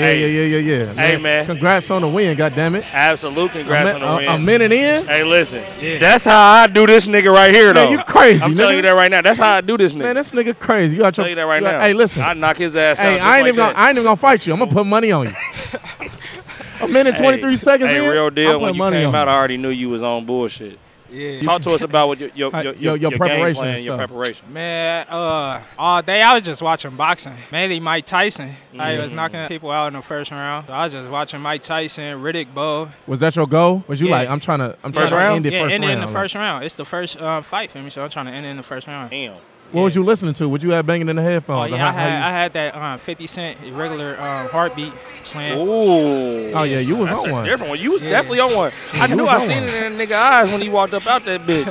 Hey. yeah, yeah, yeah, yeah. Hey, man. Congrats on the win, goddamn it. Absolute congrats on the win. a, a minute in. Hey, listen. That's how I do this nigga right here, though. Man, you crazy, I'm telling you that right now. That's how I do this nigga. Man, this nigga crazy. You got to tell you that right you got- now. Hey, listen. I knock his ass out. Hey, just I ain't like even gonna. I ain't even gonna fight you. I'm gonna put money on you. a minute Hey, twenty three seconds Hey, in. real deal. When you money came out. I already knew you was on bullshit. Yeah. Talk to us about what your your How- your, your- your, your game preparation plan, your preparation. Man, uh, all day I was just watching boxing. Mainly Mike Tyson. I was Mm. knocking people out in the first round. So I was just watching Mike Tyson, Riddick Bowe. Was that your goal? Was you Yeah. like, I'm trying to, I'm First trying round? to end it yeah, first end it round? in the like- first round. It's the first uh, fight for me, so I'm trying to end it in the first round. Damn. What was you listening to? What you had banging in the headphones? Oh headphones? yeah, How- I had you- I had that um, 50 Cent regular um, heartbeat playing. Ooh. Oh, yeah, you was That's on a one. different one. You was Yeah. definitely on one. I knew was I seen one. it in that nigga eyes when he walked up out that bitch.